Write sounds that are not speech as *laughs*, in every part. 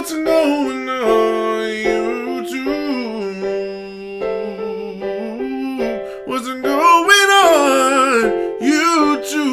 What's going on, YouTube? What's going on, YouTube?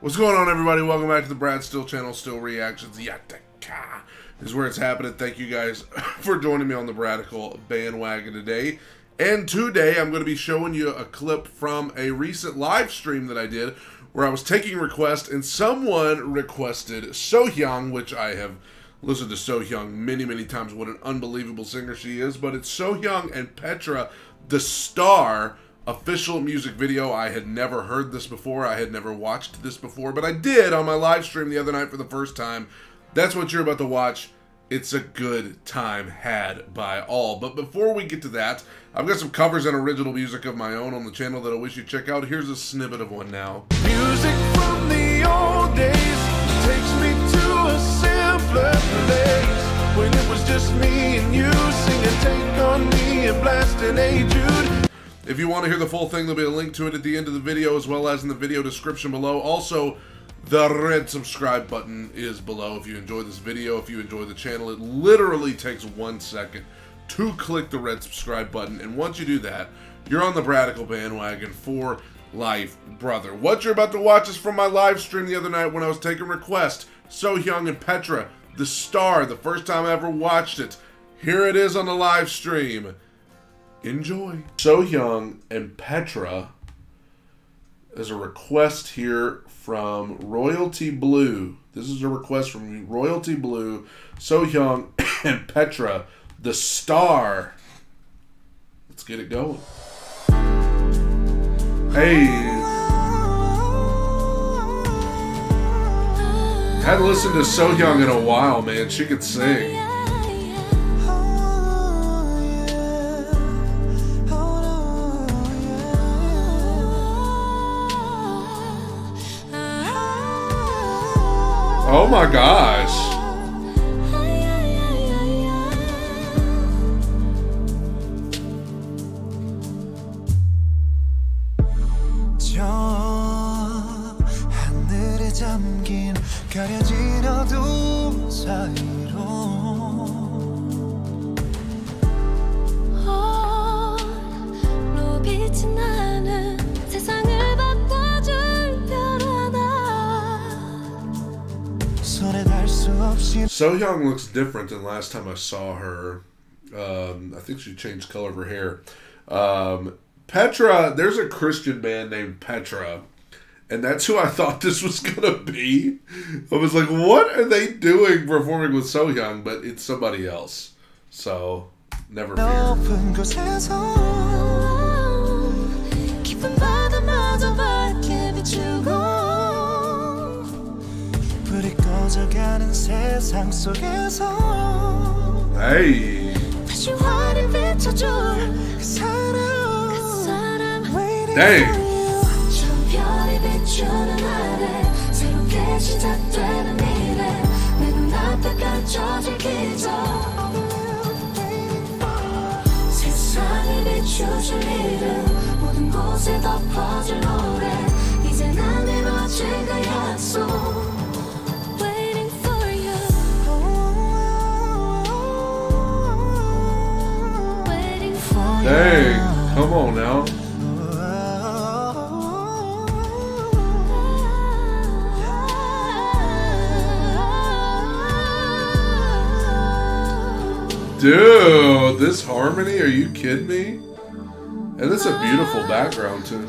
What's going on, everybody? Welcome back to the Brad Steele channel, Steele Reactions. Yataka is where it's happening. Thank you guys *laughs* for joining me on the Bradical bandwagon today. And today, I'm going to be showing you a clip from a recent live stream that I did where I was taking requests, and someone requested Sohyang, which I have listened to Sohyang many, many times. What an unbelievable singer she is. But it's Sohyang and Petra, the star official music video. I had never heard this before. I had never watched this before, but I did on my live stream the other night for the first time. That's what you're about to watch. It's a good time had by all. But before we get to that, I've got some covers and original music of my own on the channel that I wish you'd check out. Here's a snippet of one now. Music from the old days takes me to a simpler place when it was just me and you singing "Take on Me" and blasting "Hey Jude." If you want to hear the full thing, there'll be a link to it at the end of the video as well as in the video description below. Also, the red subscribe button is below if you enjoy this video, if you enjoy the channel. It literally takes one second to click the red subscribe button. And once you do that, you're on the Bradical bandwagon for life, brother. What you're about to watch is from my live stream the other night when I was taking requests. Sohyang and Petra, the star, the first time I ever watched it. Here it is on the live stream. Enjoy. Sohyang and Petra there's a request here from Royalty Blue. This is a request from Royalty Blue, Sohyang, *coughs* and Petra, the star. Let's get it going. Hey. Hadn't listened to Sohyang in a while, man. She could sing. my gosh. 저 하늘에 잠긴 가려진 어둠 사이 seen. Sohyang looks different than last time I saw her. Um, I think she changed color of her hair. Um, Petra, there's a Christian man named Petra, and that's who I thought this was gonna be. I was like, what are they doing performing with Sohyang? But it's somebody else. So never fear. 세상 속에서. Hey, 다시 화를 비춰줄 그 사람. 그 사람. for you. 저 별이 비추는 아래 새롭게 시작되는 미래. 내 눈앞에 펼쳐질 기적. 세상을 비추줄 이름. 모든 곳에 덮어줄 노 come on now. Dude, this harmony, are you kidding me? And it's a beautiful background too.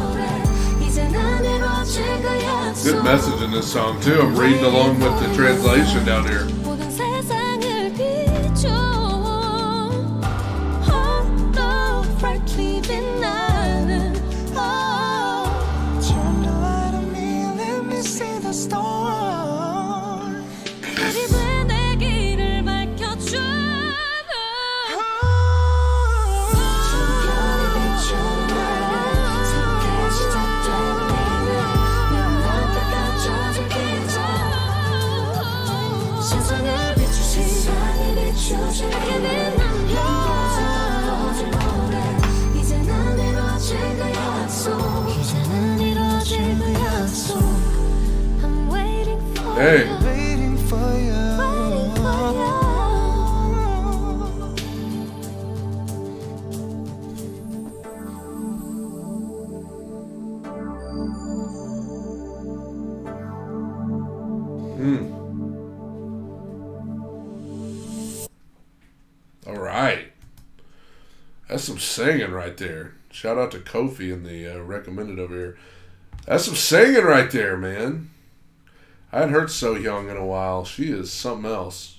Good message in this song too. I'm reading along with the translation down here. Hey. Waiting for you. All right. That's some singing right there. Shout out to Kofi in the uh, recommended over here. That's some singing right there, man. I hadn't heard Sohyang in a while. She is something else.